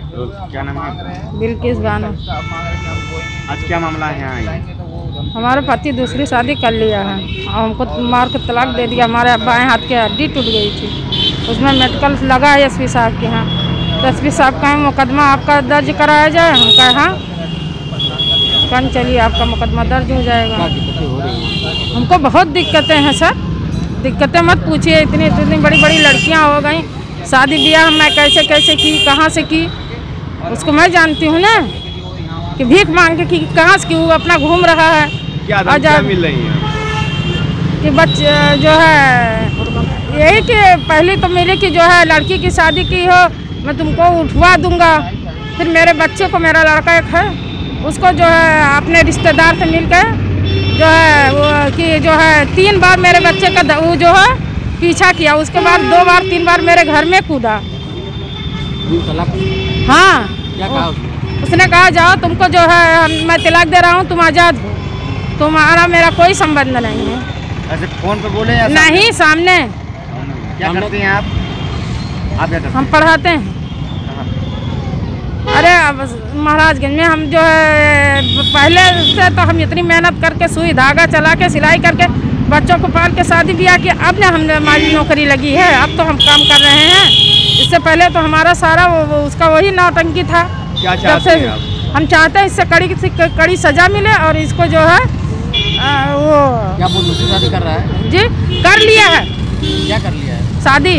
तो क्या नाम है बिल्किस बानो। आज क्या मामला है यहाँ? हमारा पति दूसरी शादी कर लिया है। और हमको मार के तलाक दे दिया। हमारे बाएँ हाथ की हड्डी टूट गई थी। उसमें मेडिकल लगा है एस साहब के यहाँ। तो एस साहब का मुकदमा आपका दर्ज कराया जाए? हम कहे हाँ। चलिए आपका मुकदमा दर्ज हो जाएगा। हमको बहुत दिक्कतें हैं सर। दिक्कतें मत पूछिए। इतनी इतनी बड़ी बड़ी लड़कियाँ हो गई। शादी ब्याह मैं कैसे कैसे की? कहाँ से की? उसको मैं जानती हूँ ना कि भीख मांग के की कहाँ से की वो अपना घूम रहा है। क्या आज़ाद। मिल रही हैं? कि बच्चे जो है यही कि पहले तो मेरे की जो है लड़की की शादी की हो मैं तुमको उठवा दूँगा। फिर मेरे बच्चे को मेरा लड़का एक है उसको जो है अपने रिश्तेदार से मिलकर जो है वो कि जो है तीन बार मेरे बच्चे का वो जो है पीछा किया। उसके बाद दो बार तीन बार मेरे घर में कूदा। हाँ। क्या कहा उसने? उसने कहा जाओ तुमको जो है मैं तलाक दे रहा हूँ तुम आज़ाद हो। तुम्हारा मेरा कोई संबंध नहीं है। ऐसे फ़ोन पे बोले या सामने? नहीं सामने? क्या करते हैं आप? आप क्या करते हम पढ़ाते हैं। अरे महाराजगंज में हम जो है पहले से तो हम इतनी मेहनत करके सुई धागा चला के सिलाई करके बच्चों को पाल के शादी ब्याह किया। अब ना हमने हमारी नौकरी लगी है। अब तो हम काम कर रहे हैं। इससे पहले तो हमारा सारा वो, वो उसका वही नौटंकी था। क्या चाहते से हैं आप? हम चाहते हैं इससे कड़ी से कड़ी सजा मिले और इसको जो है आ, वो क्या शादी कर रहा है? जी कर लिया है। क्या कर लिया है? शादी।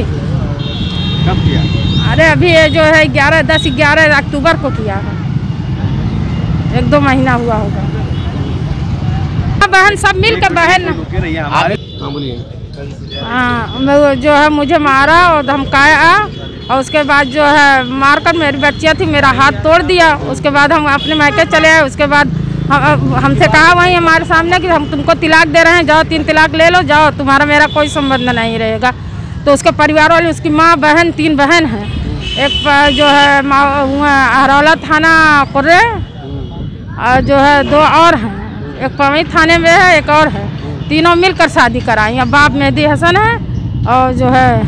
कब किया? अरे अभी ये जो है ग्यारह दस ग्यारह अक्टूबर को किया है। एक दो महीना हुआ होगा। हाँ, बहन सब मिल के बहन। हाँ जो है मुझे मारा और धमकाया। और उसके बाद जो है, मारकर मेरी बच्चियाँ थी, मेरा हाथ तोड़ दिया। उसके बाद हम अपने मैके चले आए। उसके बाद हम- हमसे कहा वहीं हमारे सामने कि हम तुमको तिलाक दे रहे हैं। जाओ, तीन तिलाक ले लो, जाओ, तुम्हारा मेरा कोई संबंध नहीं रहेगा। तो उसके परिवार वाले, उसकी माँ, बहन, तीन बहन हैं। एक जो है अहरौला थाना कुर्रे और जो है, दो और हैं। एक पवई थाने में है, एक और है। तीनों मिलकर शादी कराई अब बाप मेहदी हसन है और जो है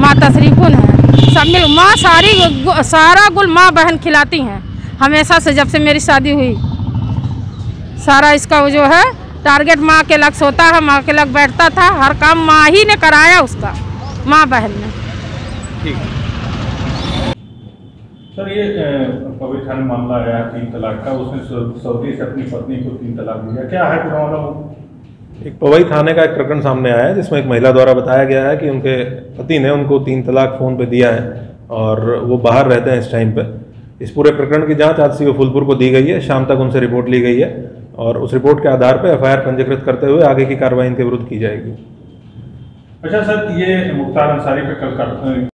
माँ तशरीफुन है। सब मिल माँ सारी गु- सारा गुल माँ बहन खिलाती हैं। हमेशा से जब से मेरी शादी हुई सारा इसका वो जो है टारगेट माँ के लग सोता है माँ के लग बैठता था हर काम माँ ही ने कराया उसका माँ बहन ने। ठीक। सर ये पवित्र मामला आया तीन तलाक का उसने सऊदी से अपनी पत्नी को तीन तलाक दिया क्या है पूरा मामला? एक पवई थाने का एक प्रकरण सामने आया है, जिसमें एक महिला द्वारा बताया गया है कि उनके पति ने उनको तीन तलाक फ़ोन पे दिया है और वो बाहर रहते हैं इस टाइम पे। इस पूरे प्रकरण की जाँच आज सी फुलपुर को दी गई है, शाम तक उनसे रिपोर्ट ली गई है और उस रिपोर्ट के आधार पर एफ़ पंजीकृत करते हुए आगे की कार्रवाई इनके विरुद्ध की जाएगी। अच्छा सर, ये मुख्तार अंसारी पे कल